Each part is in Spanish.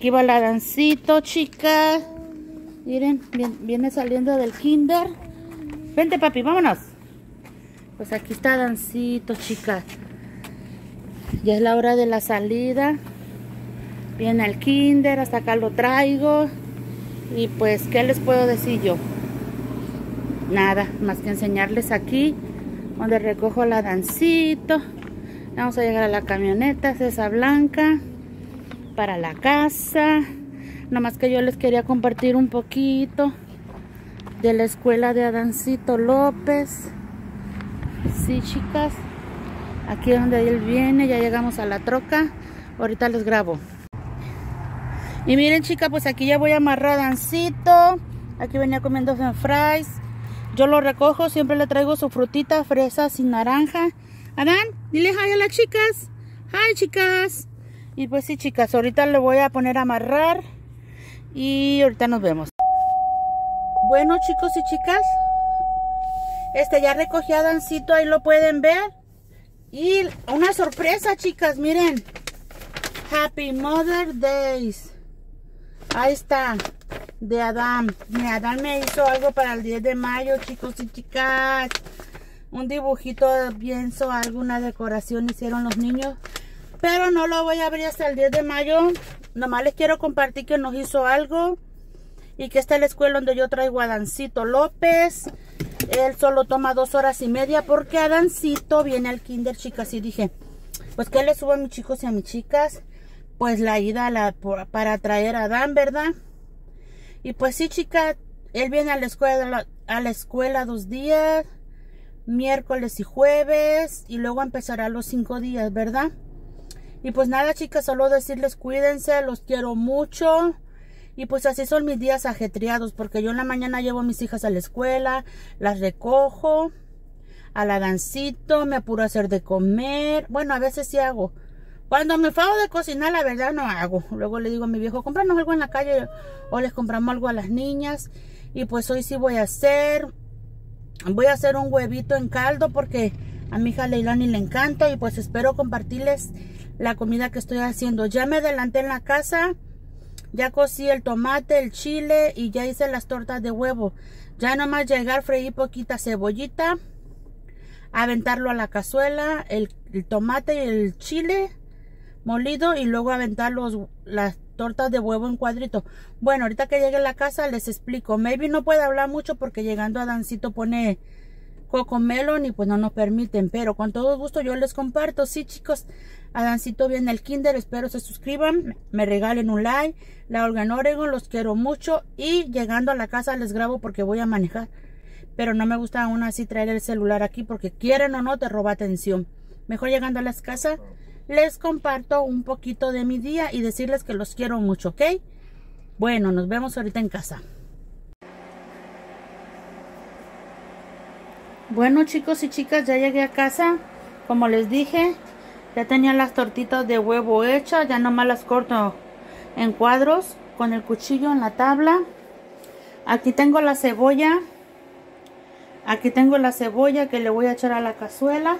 aquí va la dancito, chicas. Miren, viene saliendo del kinder. Vente, papi, vámonos. Pues aquí está Dancito, chicas. Ya es la hora de la salida. Viene el kinder, hasta acá lo traigo. Y pues, ¿qué les puedo decir yo? Nada, más que enseñarles aquí donde recojo la Dancito. Vamos a llegar a la camioneta, esa blanca, para la casa. Nomás que yo les quería compartir un poquito de la escuela de Adancito López. Sí, chicas. Aquí es donde él viene, ya llegamos a la troca. Ahorita les grabo. Y miren, chicas, pues aquí ya voy a amarrar a Adancito. Aquí venía comiendo fries. Yo lo recojo, siempre le traigo su frutita, fresa sin naranja. Adán, dile hi a las chicas. Hi, chicas. Y pues sí, chicas, ahorita le voy a poner a amarrar. Y ahorita nos vemos. Bueno, chicos y chicas. Este ya recogí a Dancito, ahí lo pueden ver. Y una sorpresa, chicas, miren. Happy Mother Days. Ahí está. De Adán. Mi Adán me hizo algo para el 10 de mayo, chicos y chicas. Un dibujito, pienso, alguna decoración hicieron los niños. Pero no lo voy a abrir hasta el 10 de mayo. Nomás les quiero compartir que nos hizo algo. Y que esta es la escuela donde yo traigo a Dancito López. Él solo toma dos horas y media porque Adancito viene al kinder, chicas. Y dije, pues que le subo a mis chicos y a mis chicas. Pues la ida la, para traer a Dan, ¿verdad? Y pues sí, chicas, él viene a la escuela, a la escuela dos días. Miércoles y jueves. Y luego empezará los cinco días, ¿verdad? Y pues nada, chicas, solo decirles cuídense, los quiero mucho. Y pues así son mis días ajetreados, porque yo en la mañana llevo a mis hijas a la escuela, las recojo, a la me apuro a hacer de comer. Bueno, a veces sí hago. Cuando me fago de cocinar, la verdad no hago. Luego le digo a mi viejo, cómpranos algo en la calle o les compramos algo a las niñas. Y pues hoy sí voy a hacer, voy a hacer un huevito en caldo porque a mi hija Leilani le encanta y pues espero compartirles la comida que estoy haciendo. Ya me adelanté en la casa. Ya cocí el tomate, el chile y ya hice las tortas de huevo. Ya nomás llegar, freír poquita cebollita. Aventarlo a la cazuela, el, tomate y el chile molido y luego aventar los, las tortas de huevo en cuadrito. Bueno, ahorita que llegue a la casa les explico. Maybe no puedo hablar mucho porque llegando a Dancito pone Cocomelon y pues no nos permiten, pero con todo gusto yo les comparto. Sí, chicos, Adancito viene el kinder, espero se suscriban, me regalen un like. La Olga Oregon, los quiero mucho y llegando a la casa les grabo porque voy a manejar. Pero no me gusta aún así traer el celular aquí porque quieren o no te roba atención. Mejor llegando a las casas les comparto un poquito de mi día y decirles que los quiero mucho, ¿ok? Bueno, nos vemos ahorita en casa. Bueno chicos y chicas, ya llegué a casa. Como les dije, ya tenía las tortitas de huevo hechas. Ya nomás las corto en cuadros con el cuchillo en la tabla. Aquí tengo la cebolla. Aquí tengo la cebolla que le voy a echar a la cazuela.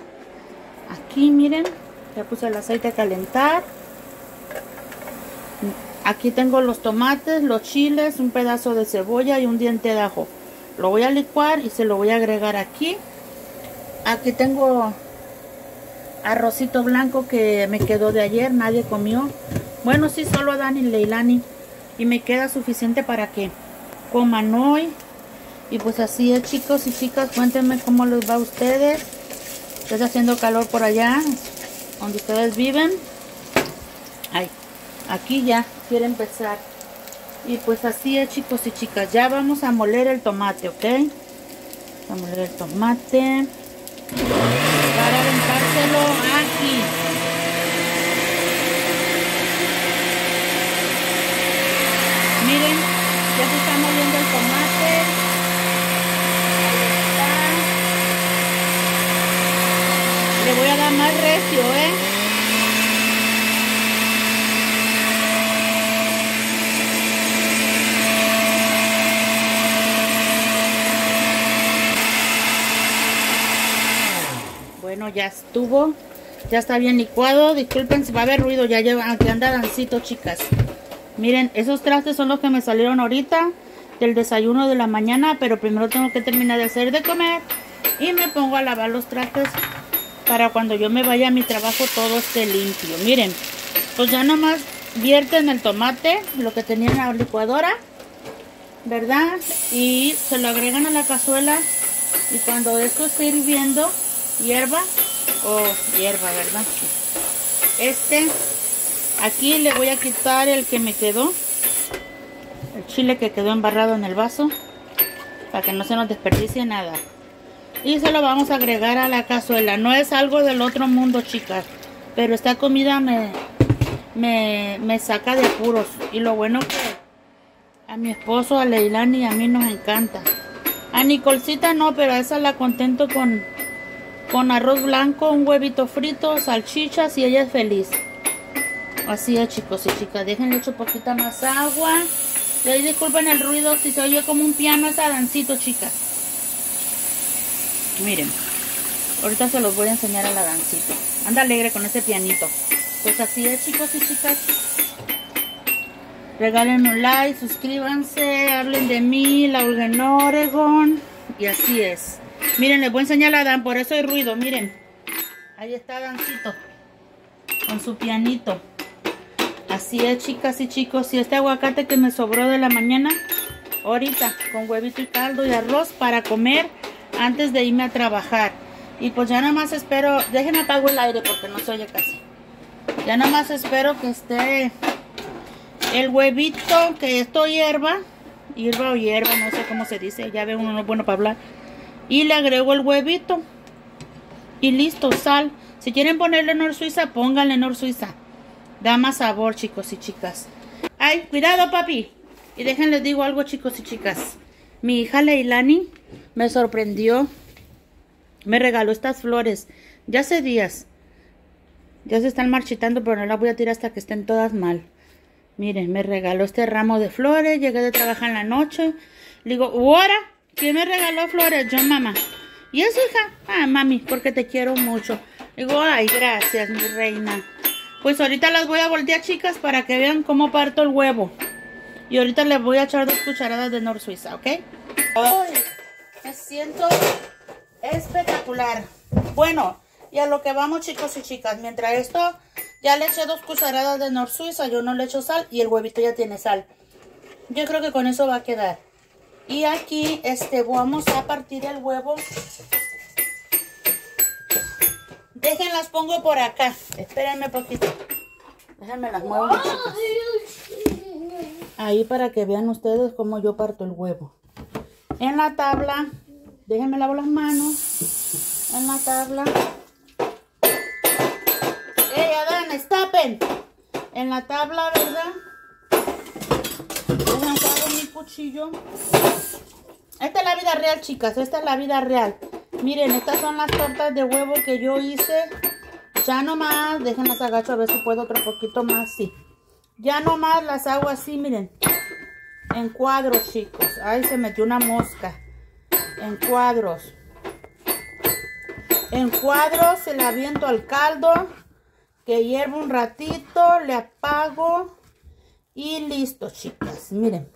Aquí miren, ya puse el aceite a calentar. Aquí tengo los tomates, los chiles, un pedazo de cebolla y un diente de ajo. Lo voy a licuar y se lo voy a agregar aquí. Aquí tengo arrocito blanco que me quedó de ayer, nadie comió. Bueno, sí, solo Dani y Leilani. Y me queda suficiente para que coman hoy. Y pues así es, chicos y chicas, cuéntenme cómo les va a ustedes. Está haciendo calor por allá, donde ustedes viven. Ay, aquí ya quiere empezar. Y pues así es chicos y chicas. Ya vamos a moler el tomate, ¿ok? Vamos a moler el tomate. Para aventárselo aquí. Miren, ya se está moliendo el tomate. Ahí está. Le voy a dar más recio, ¿eh? Bueno, ya estuvo. Ya está bien licuado. Disculpen si va a haber ruido. Ya lleva, aquí anda Dancito, chicas. Miren, esos trastes son los que me salieron ahorita del desayuno de la mañana, pero primero tengo que terminar de hacer de comer y me pongo a lavar los trastes para cuando yo me vaya a mi trabajo todo esté limpio. Miren, pues ya nomás vierten el tomate, lo que tenía en la licuadora, ¿verdad? Y se lo agregan a la cazuela y cuando esto esté hirviendo, hierba o hierba, ¿verdad? Este, aquí le voy a quitar el que me quedó, el chile que quedó embarrado en el vaso, para que no se nos desperdicie nada. Y se lo vamos a agregar a la cazuela. No es algo del otro mundo, chicas. Pero esta comida me, me, me saca de apuros. Y lo bueno que a mi esposo, a Leilani y a mí nos encanta. A Nicolcita no, pero a esa la contento con, con arroz blanco, un huevito frito, salchichas y ella es feliz. Así es, chicos y chicas. Déjenle hecho poquita más agua. Disculpen el ruido si se oye como un piano esa dancito, chicas. Miren, ahorita se los voy a enseñar a la dancita. Anda alegre con ese pianito. Pues así es, chicos y chicas. Regalen un like, suscríbanse, hablen de mí, la Oregon. Y así es. Miren, les voy a enseñar a Dan, por eso hay ruido, miren. Ahí está Dancito. Con su pianito. Así es, chicas y chicos. Y este aguacate que me sobró de la mañana, ahorita, con huevito y caldo y arroz para comer antes de irme a trabajar. Y pues ya nada más espero, déjenme apago el aire porque no se oye casi. Ya nada más espero que esté el huevito, que esto hierba, hierba o hierba, no sé cómo se dice, ya ve uno no es bueno para hablar. Y le agrego el huevito. Y listo, sal. Si quieren ponerle Nor Suiza, pónganle Nor Suiza. Da más sabor, chicos y chicas. Ay, cuidado, papi. Y déjenles digo algo, chicos y chicas. Mi hija Leilani me sorprendió. Me regaló estas flores. Ya hace días. Ya se están marchitando, pero no las voy a tirar hasta que estén todas mal. Miren, me regaló este ramo de flores. Llegué de trabajar en la noche. Le digo, ¿ahora? ¿Quién me regaló flores? Yo, mamá. ¿Y es hija? Ah, mami, porque te quiero mucho. Digo, ay, gracias, mi reina. Pues ahorita las voy a voltear, chicas, para que vean cómo parto el huevo. Y ahorita le voy a echar dos cucharadas de Nor Suiza, ¿ok? Ay, me siento espectacular. Bueno, y a lo que vamos, chicos y chicas. Mientras esto, ya le eché dos cucharadas de Nor Suiza. Yo no le echo sal y el huevito ya tiene sal. Yo creo que con eso va a quedar. Y aquí, este, vamos a partir el huevo. Déjenlas, pongo por acá. Espérenme poquito. Déjenme las muevo. Ahí para que vean ustedes cómo yo parto el huevo. En la tabla, déjenme lavar las manos. En la tabla. ¡Ey, Adán, estapen! En la tabla, ¿verdad? Cuchillo. Esta es la vida real, chicas. Esta es la vida real. Miren, estas son las tortas de huevo que yo hice. Ya nomás, déjenlas agacho a ver si puedo otro poquito más, sí. Ya nomás las hago así, miren. En cuadros, chicos. Ahí se metió una mosca. En cuadros. En cuadros se le aviento al caldo. Que hierve un ratito. Le apago. Y listo, chicas. Miren.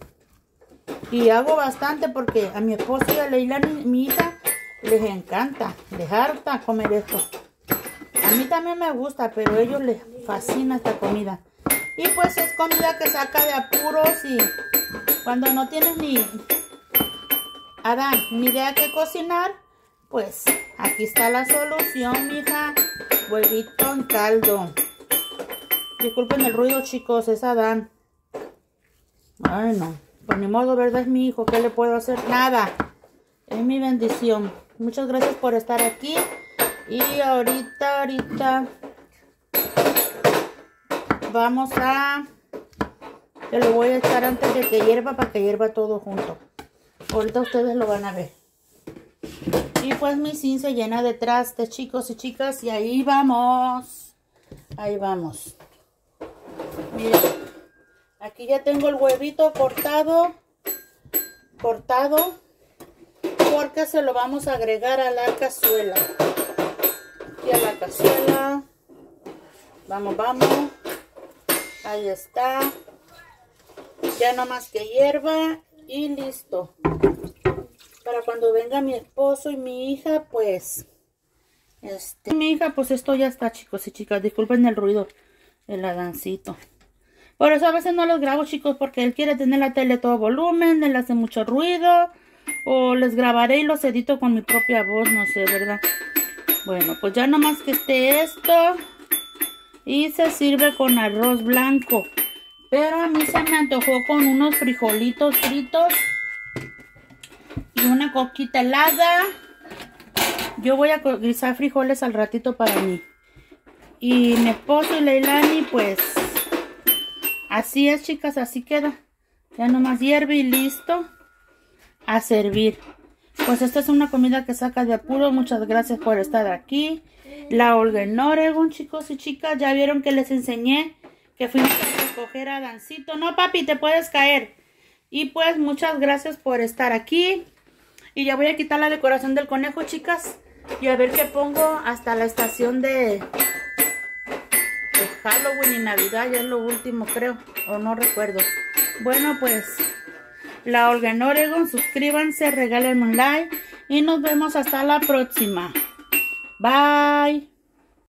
Y hago bastante porque a mi esposa y a Leila, mi hija, les encanta. Les harta comer esto. A mí también me gusta, pero a ellos les fascina esta comida. Y pues es comida que saca de apuros y cuando no tienes ni Adán, ni idea que cocinar, pues aquí está la solución, mija. Huevito en caldo. Disculpen el ruido, chicos, es Adán. Ay, no. Por mi modo, ¿verdad? Es mi hijo. ¿Qué le puedo hacer? Nada. Es mi bendición. Muchas gracias por estar aquí. Y ahorita, ahorita vamos a... Te lo voy a echar antes de que hierva para que hierva todo junto. Ahorita ustedes lo van a ver. Y pues mi sin se llena de trastes, chicos y chicas. Y ahí vamos. Ahí vamos. Miren. Aquí ya tengo el huevito cortado. Cortado. Porque se lo vamos a agregar a la cazuela. Aquí a la cazuela. Vamos, vamos. Ahí está. ya nomás que hierva y listo. Para cuando venga mi esposo y mi hija, pues... Este, mi hija, pues esto ya está, chicos y chicas. Disculpen el ruido, el adancito. Por eso a veces no los grabo, chicos, porque él quiere tener la tele todo volumen, él hace mucho ruido. O les grabaré y los edito con mi propia voz, no sé, ¿verdad? Bueno, pues ya nomás que esté esto. Y se sirve con arroz blanco. Pero a mí se me antojó con unos frijolitos fritos. Y una coquita helada. Yo voy a guisar frijoles al ratito para mí. Y mi esposo y Leilani, pues... Así es, chicas, así queda. Ya nomás hierve y listo a servir. Pues esta es una comida que saca de apuro. Muchas gracias por estar aquí. La Olga en Oregon, chicos y chicas. Ya vieron que les enseñé que fuimos a recoger a Dancito. No, papi, te puedes caer. Y pues muchas gracias por estar aquí. Y ya voy a quitar la decoración del conejo, chicas. Y a ver qué pongo hasta la estación de, de Halloween y Navidad. Ya es lo último, creo. O no recuerdo. Bueno, pues... La Olga en Oregon. Suscríbanse, regalen un like y nos vemos hasta la próxima. Bye.